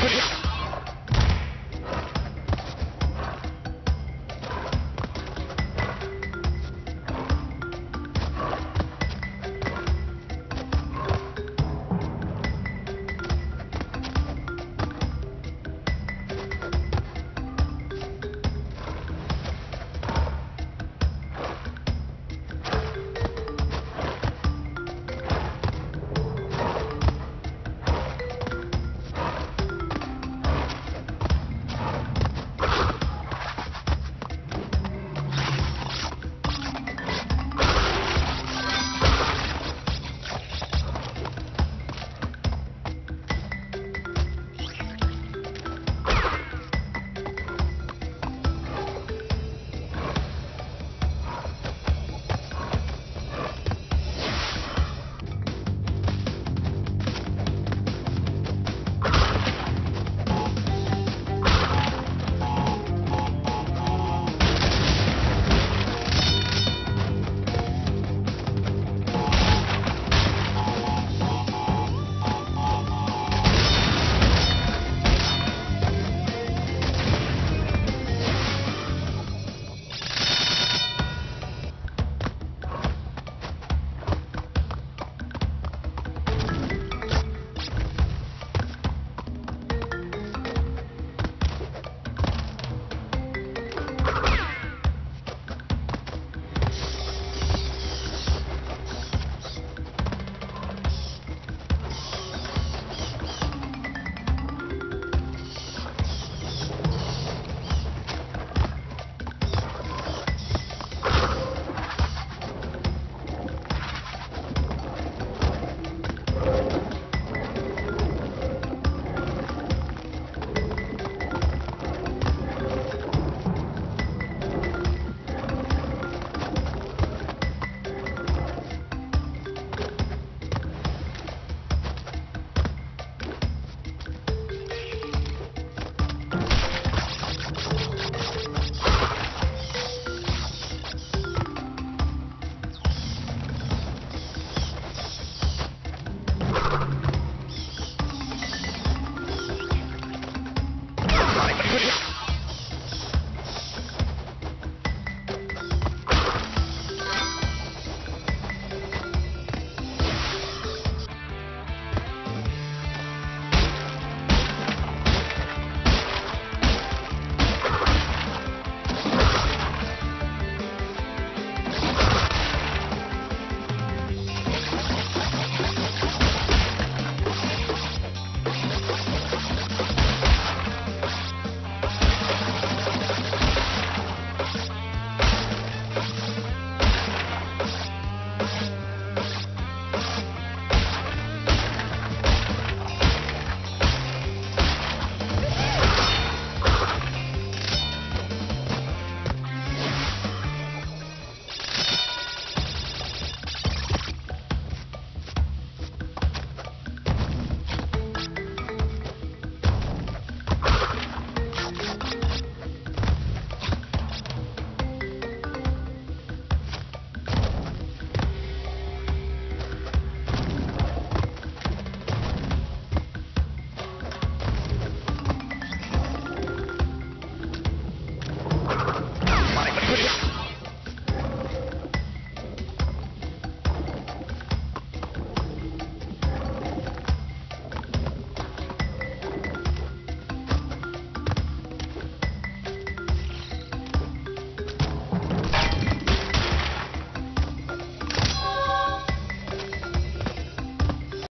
Good.